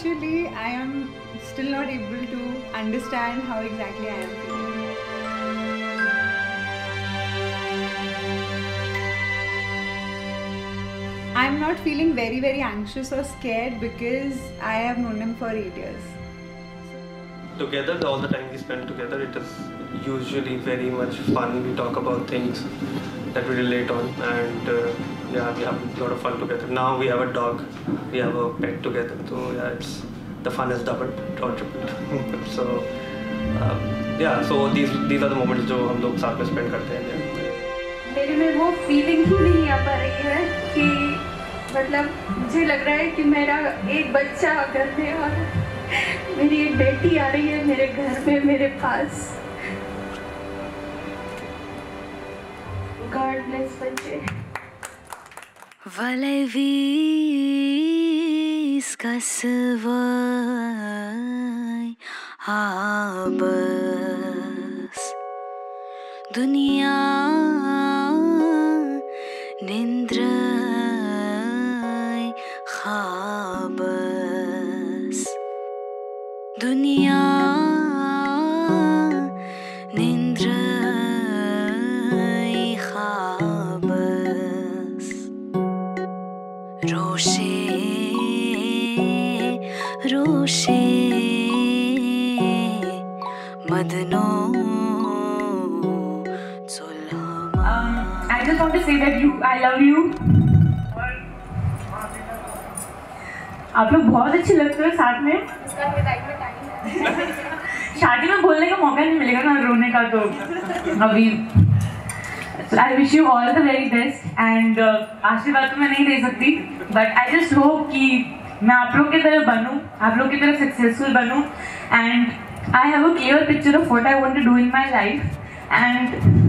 Actually, I am still not able to understand how exactly I am feeling. I'm not feeling very, very anxious or scared because I have known him for eight years. together all the time we spend together it is usually very much fun we talk about things that we relate on and uh, yeah we have a lot of fun together now we have a dog we have a pet together so yeah it's the fun is doubled or tripled so um, yeah so these these are the moments जो हम लोग साथ में spend करते हैं yeah. मेरे में वो फीलिंग ही नहीं आ पा रही है कि मतलब मुझे लग रहा है कि मेरा एक बच्चा घर में और मेरी एक बेटी आ रही है मेरे घर में मेरे पास गॉड ब्लेस बच्चे Vallei viskasvai abas, Dunia nindrai habas. Dunia I just want to say that you, I love you. आप लोग बहुत अच्छे लगते हो साथ में। शादी में बोलने का मौका नहीं मिलेगा ना रोने का तो। अभी। I wish you all the very best and आशीर्वाद तो मैं नहीं दे सकती बट आई जस्ट होप कि मैं आप लोग की तरह बनूं आप लोग की तरह successful बनूं and I have a clear picture of what I want to do in my life and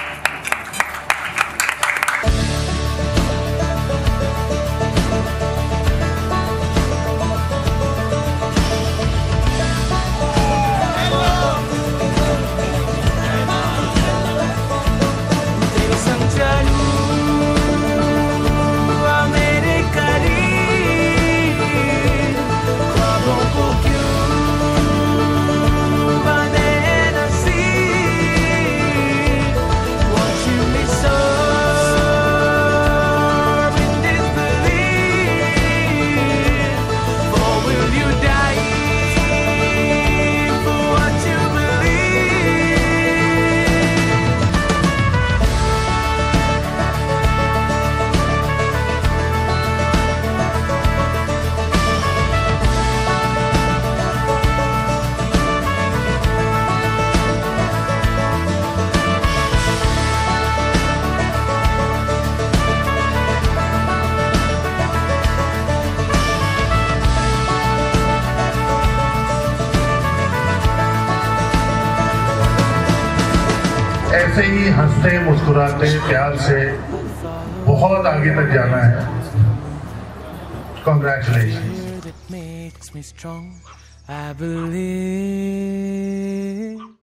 ऐसे ही हँसते मुस्कुराते प्यार से बहुत आगे तक जाना है। कॉन्ग्रेचुलेशन